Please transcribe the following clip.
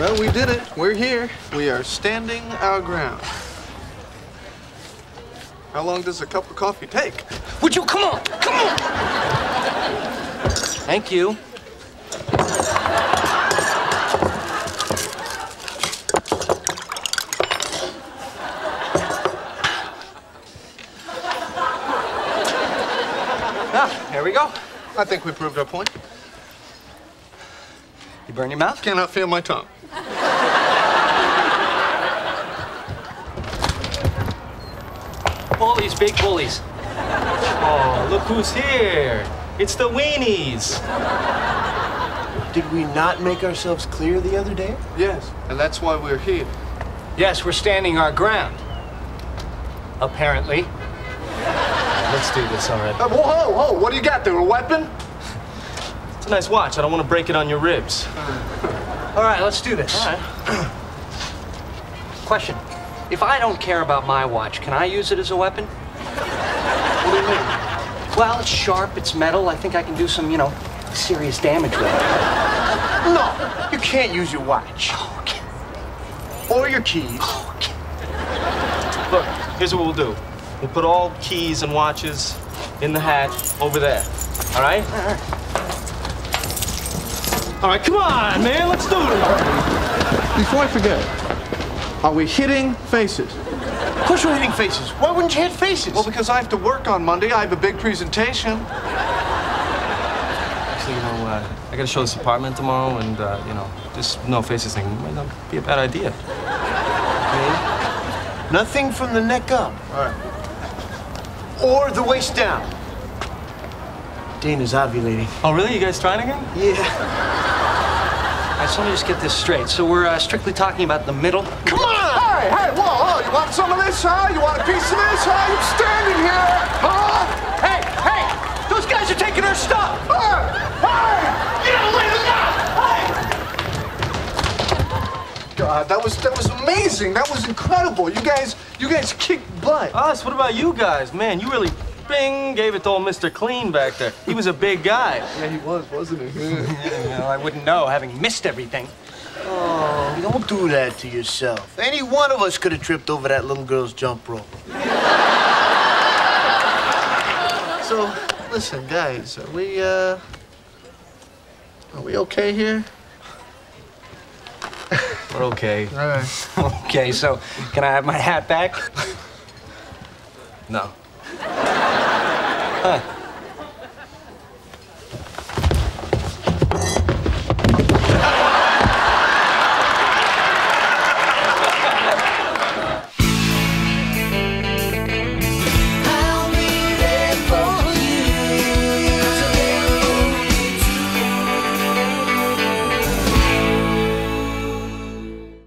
Well, we did it. We're here. We are standing our ground. How long does a cup of coffee take? Would you come on? Come on! Thank you. Ah, there we go. I think we proved our point. You burn your mouth? Cannot feel my tongue. All these big bullies. Oh, look who's here. It's the weenies. Did we not make ourselves clear the other day? Yes, and that's why we're here. Yes, we're standing our ground. Apparently. Let's do this already. Uh, whoa, whoa, whoa, what do you got there? A weapon? It's a nice watch. I don't want to break it on your ribs. All right, let's do this. All right. Question. If I don't care about my watch, can I use it as a weapon? What do you mean? Well, it's sharp, it's metal. I think I can do some, you know, serious damage with it. No, you can't use your watch. Okay. Or your keys. Look, here's what we'll do. We'll put all keys and watches in the hat over there. All right? All right, come on, man. Let's do it. Before I forget, are we hitting faces? Of course we're hitting faces. Why wouldn't you hit faces? Well, because I have to work on Monday. I have a big presentation. Actually, you know, uh, I gotta show this apartment tomorrow, and uh, you know, this no faces thing might not be a bad idea. Okay. Nothing from the neck up. All right. Or the waist down. Dana's ovulating. Oh, really? You guys trying again? Yeah. All right, so let me just get this straight. So we're uh, strictly talking about the middle. Come on! Hey, hey, whoa, whoa, you want some of this, huh? You want a piece of this, huh? You're standing here, huh? Hey, hey! Those guys are taking our stuff! Hey, hey! God, that was that was amazing. That was incredible. You guys, you guys kicked butt. Us? What about you guys? Man, you really bing gave it to old Mr. Clean back there. He was a big guy. Yeah, he was, wasn't he? You know, I wouldn't know, having missed everything. Oh, don't do that to yourself. Any one of us could have tripped over that little girl's jump rope. so, listen, guys, are we uh, are we okay here? We're okay. All right. Okay, so can I have my hat back? No. 诶